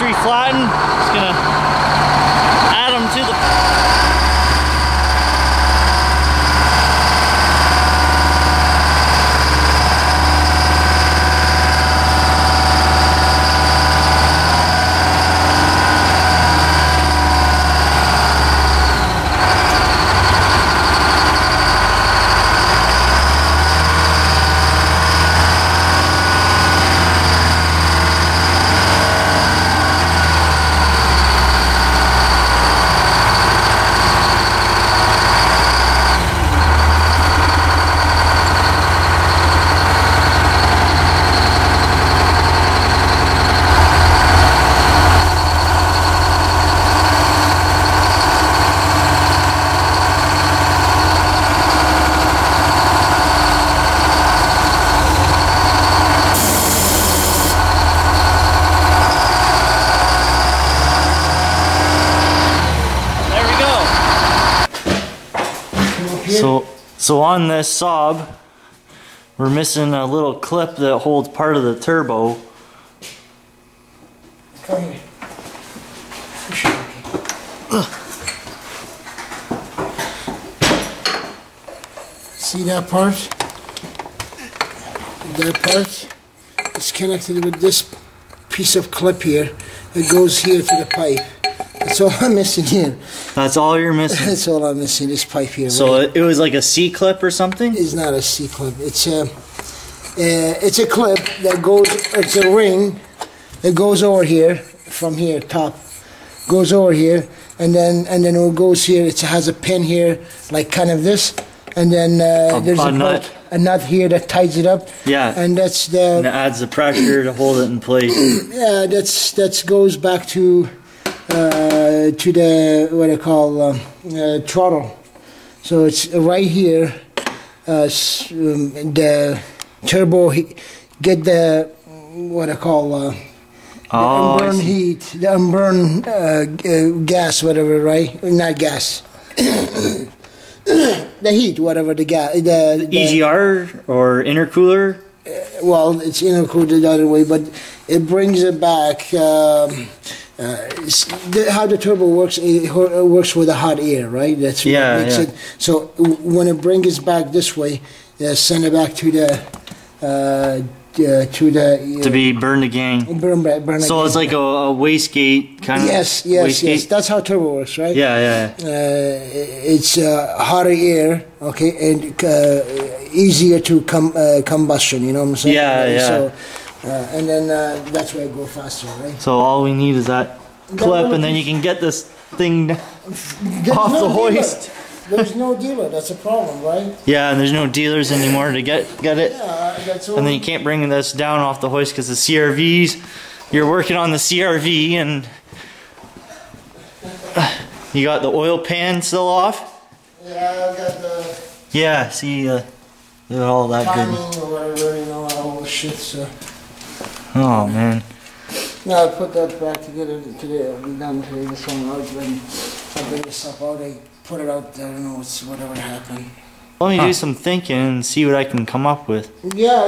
three flatten. Just gonna add them to the There we go. So, so on this Saab, we're missing a little clip that holds part of the turbo. Come. See that part? That part is connected with this piece of clip here. It goes here to the pipe. That's all I'm missing here. That's all you're missing. That's all I'm missing. This pipe here. So right? it, was like a C clip or something? It's not a C clip. It's a, uh, it's a clip that goes. It's a ring that goes over here from here top, goes over here, and then and then it goes here. It has a pin here, like kind of this, and then uh, A- there's a a, nut. part- a nut here that ties it up. Yeah. and that's the. And it adds the pressure to hold it in place. yeah that's that goes back to uh, to the what I call um, uh, throttle. So it's right here. Uh, um, the turbo get the what I call uh, Oh, I unburned heat, the unburned uh, uh, gas, whatever, right? Not gas. the heat, whatever the gas, the, the EGR or intercooler? well, it's intercooled the other way, but it brings it back. Um, uh, the, how the turbo works, it works with the hot air, right? That's what Yeah, makes yeah. it. So when it brings it back this way, uh, send it back to the uh, uh, to the uh, To be burned again. burn. Burn So again. it's like a, a wastegate kind of. yes, yes, yes. That's how turbo works, right? Yeah, yeah. Uh, it's uh, hotter air, okay, and uh, easier to com- uh, combustion. You know what I'm saying? Yeah, yeah. So, uh, and then uh, that's where it go faster, right? So all we need is that clip, and then you can get this thing. There's Off the dealer. hoist. There's no dealer. That's a problem, right? Yeah, and there's no dealers anymore to get get it. Yeah, that's all. And then you can't bring this down off the hoist because the CRVs. You're working on the CRV, and you got the oil pan still off. yeah, I got the Yeah, see, uh, all that timing good. or whatever, you know, all the shit. So Oh man. now I put that back together today. I'll be done today. This one out when I bring this up out. I put it out. I don't know what's whatever happened. Let me do some thinking and see what I can come up with. Yeah.